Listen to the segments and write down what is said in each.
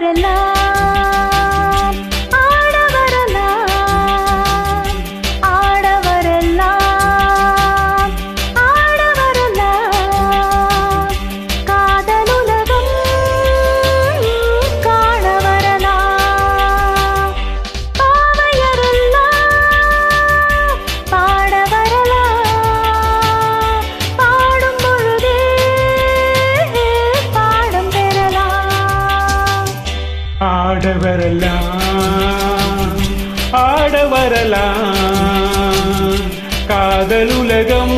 what a love. ஆட வரலாம் ஆட வரலாம் காதலுலகம்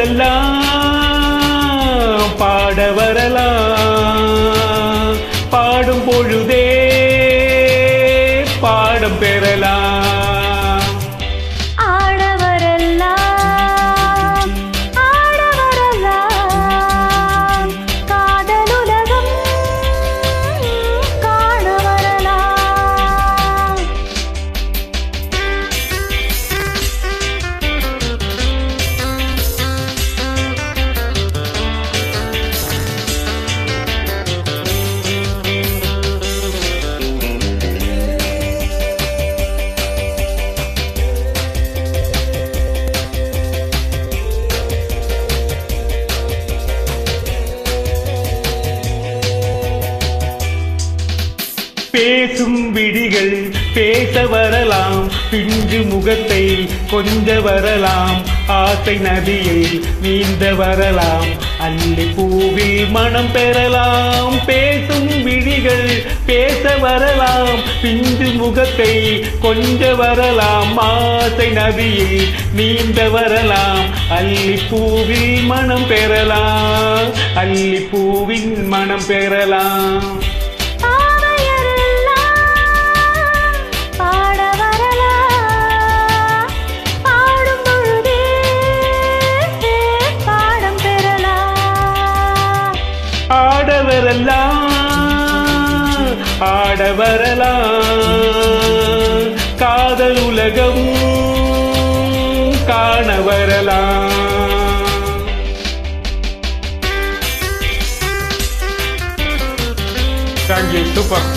போதெல்லாம் பாட வரலாம் பாடும் பொழுதே பாடம் பெறலாம். பேசும் விழிகள் பேச வரலாம் பிஞ்சு முகத்தை கொஞ்ச வரலாம் ஆசை நதியில் நீந்த வரலாம் அள்ளி பூவில் மனம் பெறலாம். பேசும் விழிகள் பேச வரலாம் பிஞ்சு முகத்தை கொஞ்ச வரலாம் ஆசை நதியில் நீந்த வரலாம் அள்ளி பூவில் மனம் பெறலாம். அள்ளி பூவின் மனம் பெறலாம். ஆட வரலாம் ஆட வரலாம் காதல் உலகமும் காண வரலாம் தேங்க்யூ சூப்பர்